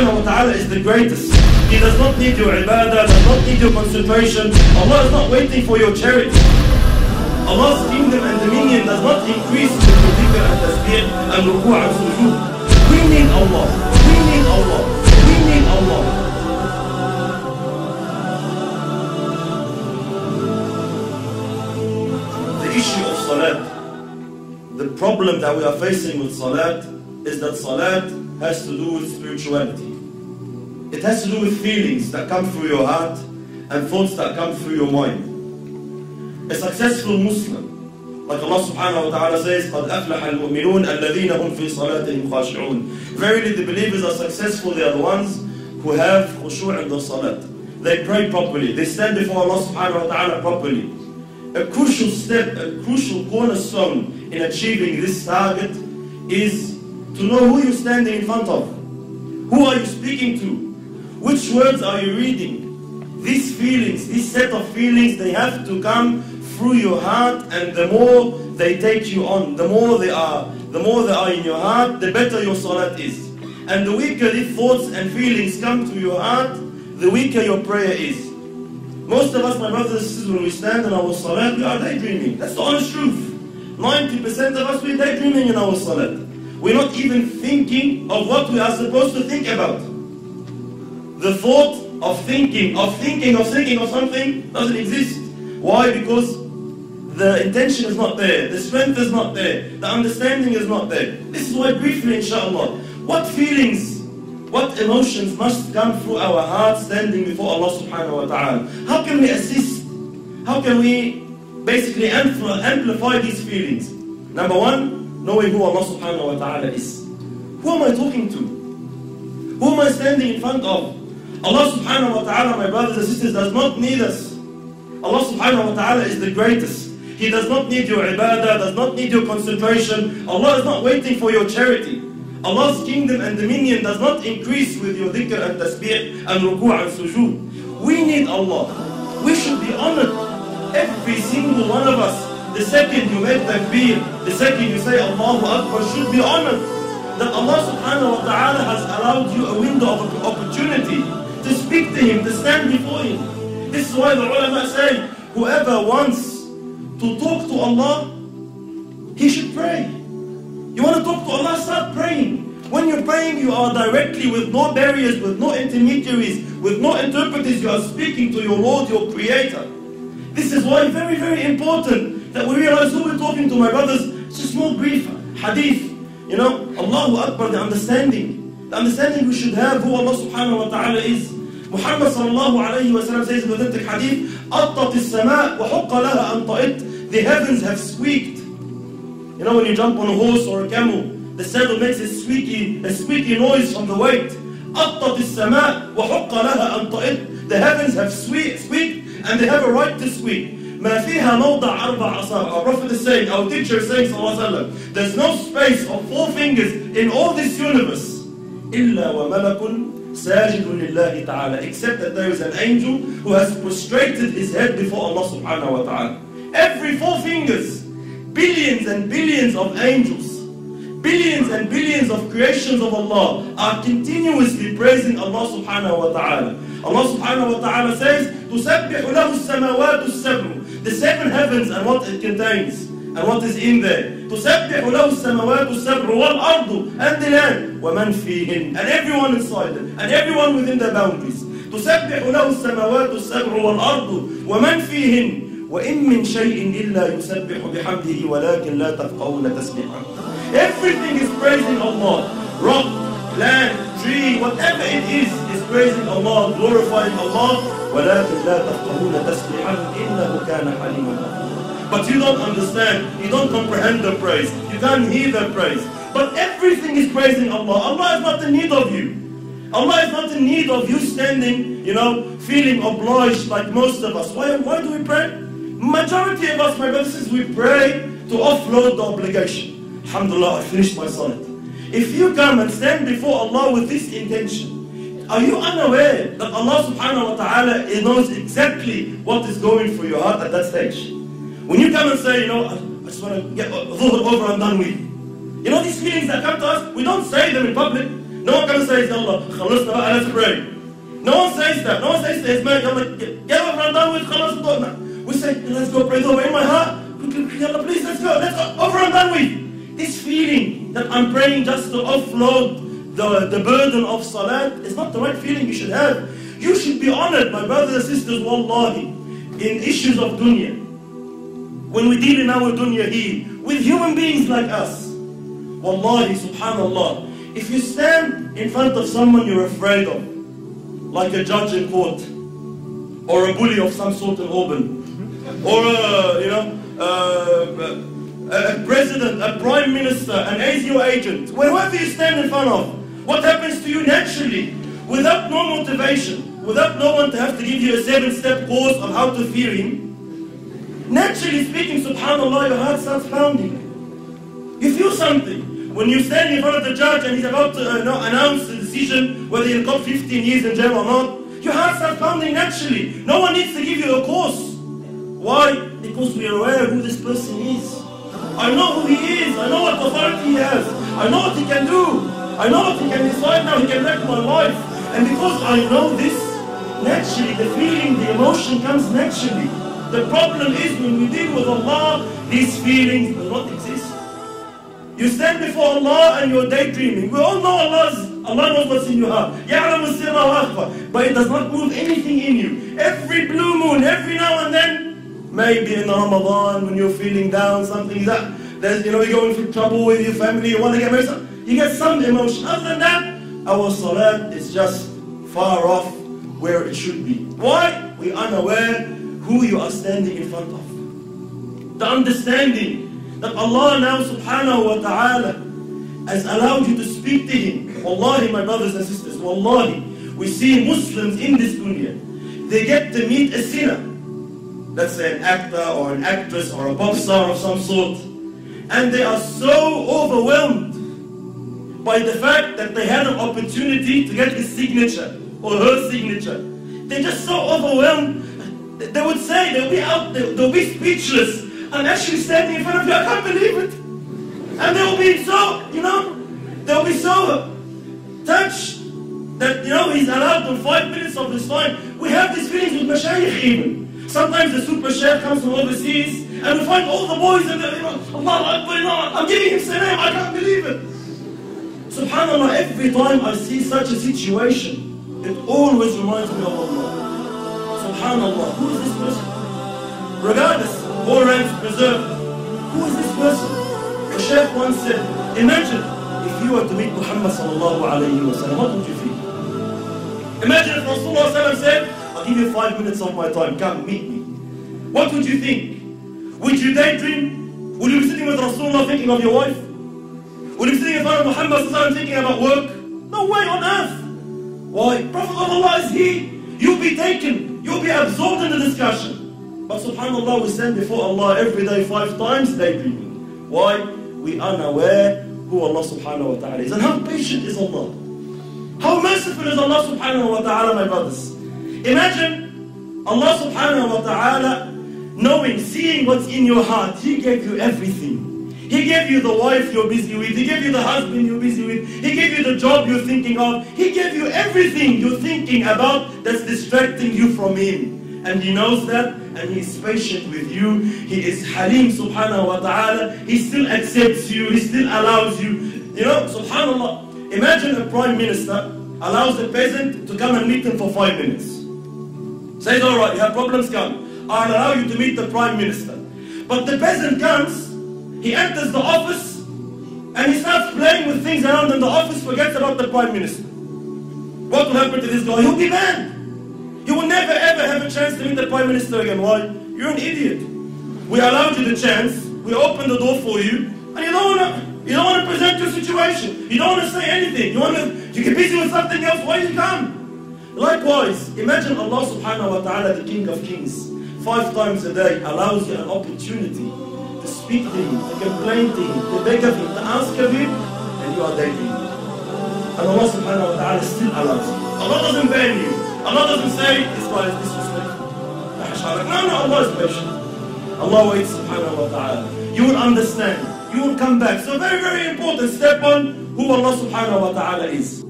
subhanahu wa ta'ala is the greatest. He does not need your ibadah, does not need your concentration. Allah is not waiting for your charity. Allah's kingdom and dominion does not increase with your dhikr and tasbih and ruku' and sujood. We need Allah. We need Allah. We need Allah. The issue of salat, the problem that we are facing with salat is that salat has to do with spirituality. It has to do with feelings that come through your heart and thoughts that come through your mind. A successful Muslim, like Allah subhanahu wa ta'ala says, قَدْ أَفْلَحَ الْمُؤْمِنُونَ الَّذِينَ هُمْ فِي صَلَاتِهِمْ خَاشِعُونَ Verily the believers are successful, they are the ones who have khushu' in their salat. They pray properly, they stand before Allah subhanahu wa ta'ala properly. A crucial step, a crucial cornerstone in achieving this target is to know who you're standing in front of. Who are you speaking to? Which words are you reading? These feelings, this set of feelings, they have to come through your heart, and the more they take you on, the more they are, the more they are in your heart, the better your salat is. And the weaker these thoughts and feelings come to your heart, the weaker your prayer is. Most of us, my brothers and sisters, when we stand in our salat, we are daydreaming. That's the honest truth. 90% of us, we're daydreaming in our salat. We're not even thinking of what we are supposed to think about. The thought of thinking, of thinking, of thinking of something doesn't exist. Why? Because the intention is not there, the strength is not there, the understanding is not there. This is why briefly, inshallah, what feelings, what emotions must come through our hearts standing before Allah subhanahu wa ta'ala? How can we assist? How can we basically amplify these feelings? Number one, knowing who Allah subhanahu wa ta'ala is. Who am I talking to? Who am I standing in front of? Allah subhanahu wa ta'ala, my brothers and sisters, does not need us. Allah subhanahu wa ta'ala is the greatest. He does not need your ibadah, does not need your concentration. Allah is not waiting for your charity. Allah's kingdom and dominion does not increase with your dhikr and tasbih and ruku' and sujood. We need Allah. We should be honored. Every single one of us, the second you make takbir, the second you say Allahu Akbar, should be honored. That Allah subhanahu wa ta'ala has allowed you a window of stand before Him. This is why the ulama say, whoever wants to talk to Allah, he should pray. You want to talk to Allah, start praying. When you're praying, you are directly with no barriers, with no intermediaries, with no interpreters. You are speaking to your Lord, your Creator. This is why very, very important that we realize who we're talking to, my brothers. It's a small brief hadith. You know, Allahu Akbar, the understanding. The understanding we should have who Allah subhanahu wa ta'ala is. Muhammad sallallahu alayhi wa sallam says in the authentic hadith, أطت السماء وحق لها أن طئت. The heavens have squeaked. You know when you jump on a horse or a camel, the saddle makes a squeaky, a squeaky noise from the weight. أطت السماء وحق لها أن طئت. The heavens have squeaked, squeaked and they have a right to squeak. ما فيها موضع أربع أصابع. Our Prophet is saying, our teacher is saying, sallallahu alayhi wa sallam, there's no space of four fingers in all this universe. إلا وملك ساجد لله تعالى except that there is an angel who has prostrated his head before Allah subhanahu wa ta'ala. Every four fingers, billions and billions of angels, billions and billions of creations of Allah are continuously praising Allah subhanahu wa ta'ala. Allah subhanahu wa ta'ala says, تُسَبِّحُ لَهُ السَّمَوَاتُ السَّبْعُ The seven heavens and what it contains and what is in there. تسبح له السماوات السبع والأرض and the land ومن فيهن and everyone inside them and everyone within their boundaries. تسبح له السماوات السبع والأرض ومن فيهن وإن من شيء إلا يسبح بحمده ولكن لا تفقهون تسبيحه. Everything is praising Allah. Rock, land, tree, whatever it is, is praising Allah, glorifying Allah. ولكن لا تفقهون تسبيحه إنه كان حليما غفورا. but you don't understand, you don't comprehend the praise, you can't hear the praise. But everything is praising Allah. Allah is not in need of you. Allah is not in need of you standing, you know, feeling obliged like most of us. Why, why do we pray? Majority of us, my brothers, we pray to offload the obligation. Alhamdulillah, I finished my salat. If you come and stand before Allah with this intention, are you unaware that Allah subhanahu wa ta'ala knows exactly what is going through your heart at that stage? When you come and say, you know, I, I just want to get dhuhr over and done with. You know, these feelings that come to us, we don't say them in public. No one comes and says, Allah, and let's pray. No one says that. No one says that. It's man, Allah, get over and done with, khalas dhuhr. We say, let's go pray dhuhr in my heart. Allah, please, let's go. Let's go over and done with. This feeling that I'm praying just to offload the, the burden of salat is not the right feeling you should have. You should be honored, my brothers and sisters, wallahi, in issues of dunya. When we deal in our dunya here, with human beings like us. Wallahi, subhanallah. If you stand in front of someone you're afraid of, like a judge in court, or a bully of some sort in Auburn, or a, you know, uh, a president, a prime minister, an ASIO agent, wherever you stand in front of, what happens to you naturally, without no motivation, without no one to have to give you a seven-step course on how to fear him, naturally speaking, subhanAllah, your heart starts pounding. You feel something. When you stand in front of the judge and he's about to uh, announce the decision whether you'll got 15 years in jail or not, your heart starts pounding naturally. No one needs to give you a course. Why? Because we are aware who this person is. I know who he is. I know what authority he has. I know what he can do. I know what he can decide now. He can wreck my life. And because I know this, naturally the feeling, the emotion comes naturally. The problem is when we deal with Allah, these feelings do not exist. You stand before Allah and you're daydreaming. We all know Allah's, Allah knows what's in your heart. But it does not move anything in you. Every blue moon, every now and then, maybe in Ramadan when you're feeling down, something that, there's, you know, you're going through trouble with your family, you want to get married, you get some emotion. Other than that, our salat is just far off where it should be. Why? We're unaware who you are standing in front of. The understanding that Allah now subhanahu wa ta'ala has allowed you to speak to Him. Wallahi, my brothers and sisters, Wallahi, we see Muslims in this dunya. They get to meet a sinner. Let's say an actor or an actress or a star of some sort. And they are so overwhelmed by the fact that they had an opportunity to get his signature or her signature. They're just so overwhelmed. They would say, they'll be out, they'll be speechless I'm actually standing in front of you. I can't believe it. And they will be so, you know, they'll be so touched that, you know, he's allowed them five minutes of his time. We have these feelings with mashayikh even. Sometimes the super sheikh comes from overseas and we find all the boys and they're, you know, Allah Akbar, you know, I'm giving him salam, I can't believe it. Subhanallah, every time I see such a situation, it always reminds me of Allah. Subhanallah, who is this person? Regardless, all ranks preserved. Who is this person? The Shaykh once said, imagine if you were to meet Muhammad sallallahu alayhi wa sallam, what would you feel? Imagine if Rasulullah said, I'll give you five minutes of my time, come meet me. What would you think? Would you daydream? Would you be sitting with Rasulullah thinking of your wife? Would you be sitting in front of Muhammad sallallahu thinking about work? No way on earth. Why? Prophet Allah is he. You'll be taken. You'll be absorbed in the discussion. But subhanAllah, we stand before Allah every day five times daydreaming. Why? We are unaware who Allah subhanahu wa ta'ala is. And how patient is Allah? How merciful is Allah subhanahu wa ta'ala, my brothers? Imagine Allah subhanahu wa ta'ala knowing, seeing what's in your heart. He gave you everything. He gave you the wife you're busy with. He gave you the husband you're busy with. He gave you the job you're thinking of. He gave you everything you're thinking about that's distracting you from Him. And He knows that and He is patient with you. He is Halim subhanahu wa ta'ala. He still accepts you. He still allows you. You know, subhanallah. Imagine a prime minister allows a peasant to come and meet him for five minutes. Says, all right, you have problems, come. I'll allow you to meet the prime minister. But the peasant comes, he enters the office, and he starts playing with things around in the office, forgets about the prime minister. What will happen to this guy? He'll be banned. He will never ever have a chance to meet the Prime Minister again. Why? You're an idiot. We allowed you the chance, we opened the door for you, and you don't wanna you don't wanna present your situation. You don't wanna say anything. You wanna you get busy with something else, why you come? Likewise, imagine Allah subhanahu wa ta'ala, the King of Kings, five times a day allows you an opportunity to speak to him, to complain to him, to beg of him, to ask of him, and you are daydreaming. And Allah subhanahu wa ta'ala still allows you. Allah doesn't ban you. Allah doesn't say, this guy is disrespectful. No, no, Allah is patient. Allah waits subhanahu wa ta'ala. You will understand. You will come back. So very, very important. Step on who Allah subhanahu wa ta'ala is.